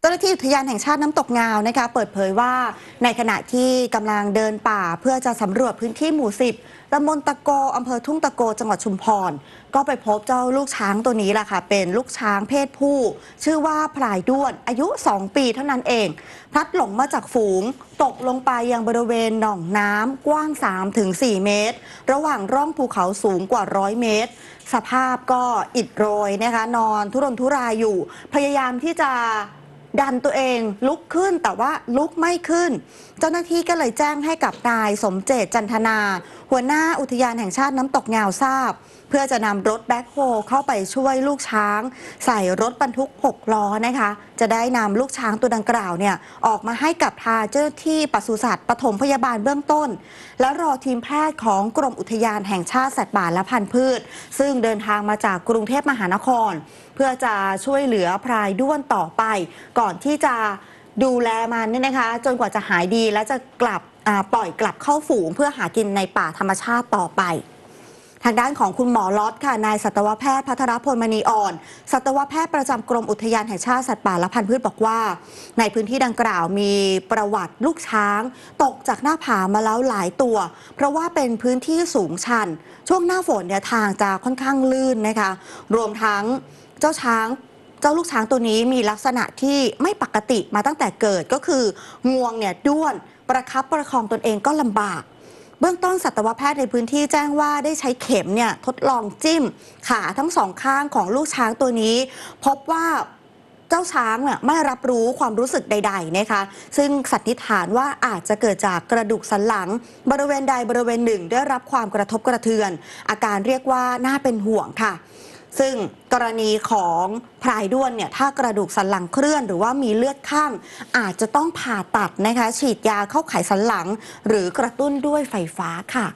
เจ้าหน้าที่อุทยานแห่งชาติน้ำตกงาวนะคะเปิดเผยว่าในขณะที่กำลังเดินป่าเพื่อจะสำรวจพื้นที่หมู่สิบตำบลตะโกอำเภอทุ่งตะโกจังหวัดชุมพร ก็ไปพบเจ้าลูกช้างตัวนี้แหละค่ะ เป็นลูกช้างเพศผู้ ชื่อว่าพลายด้วน อายุ 2 ปีเท่านั้นเอง พลัดหลงมาจากฝูง ตกลงไปยังบริเวณหนองน้ำกว้าง 3-4 เมตร ระหว่างร่องภูเขาสูงกว่า 100 เมตร สภาพก็อิดโรยนะคะนอนทุรนทุรายอยู่ พยายามที่จะ ดันตัวเองลุกขึ้นแต่ว่าลุกไม่ขึ้น เจ้าหน้าที่ก็เลยแจ้งให้กับนายสมเจตจันทนา หัวหน้าอุทยานแห่งชาติน้ำตกงาวทราบ เพื่อจะนำรถแบ็คโฮเข้าไปช่วยลูกช้าง ใส่รถบรรทุก 6 ล้อนะคะ จะได้นำลูกช้างตัวดังกล่าวเนี่ยออกมาให้กับทาเจ้าหน้าที่ปศุสัตว์ปฐมพยาบาลเบื้องต้น และรอทีมแพทย์ของกรมอุทยานแห่งชาติสัตว์ป่าและพันธุ์พืช ซึ่งเดินทางมาจากกรุงเทพมหานคร เพื่อจะช่วยเหลือพรายด้วนต่อไปก่อนที่จะดูแลมันเนี่ยนะคะ จนกว่าจะหายดีและจะกลับปล่อยกลับเข้าฝูงเพื่อหากินในป่าธรรมชาติต่อไป ทางด้านของคุณหมอล็อตค่ะนายสัตวแพทย์พัทรพลมณีอ่อน สัตวแพทย์ประจำกรมอุทยานแห่งชาติสัตว์ป่าและพันธุ์พืชบอกว่า ในพื้นที่ดังกล่าวมีประวัติลูกช้าง ตกจากหน้าผามาแล้วหลายตัว เพราะว่าเป็นพื้นที่สูงชัน ช่วงหน้าฝนเนี่ยทางจะค่อนข้างลื่นนะคะ รวมทั้งเจ้าช้าง เจ้าลูกช้างตัวนี้มีลักษณะที่ไม่ปกติมาตั้งแต่เกิดก็คืองวงเนี่ยด้วนประคับประคองตนเองก็ลำบาก เบื้องต้นสัตวแพทย์ในพื้นที่แจ้งว่าได้ใช้เข็มเนี่ยทดลองจิ้ม ขาทั้งสองข้างของลูกช้างตัวนี้ พบว่าเจ้าช้างเนี่ยไม่รับรู้ความรู้สึกใด ๆ นะคะ ซึ่งสันนิษฐานว่าอาจจะเกิดจากกระดูกสันหลัง บริเวณใดบริเวณหนึ่งได้รับความกระทบกระเทือน อาการเรียกว่าน่าเป็นห่วงค่ะ ซึ่งกรณีของพรายด้วนเนี่ยถ้ากระดูกสันหลังเคลื่อน หรือว่ามีเลือดข้างอาจจะต้องผ่าตัดนะคะ ฉีดยาเข้าไขสันหลัง หรือกระตุ้นด้วยไฟฟ้าค่ะ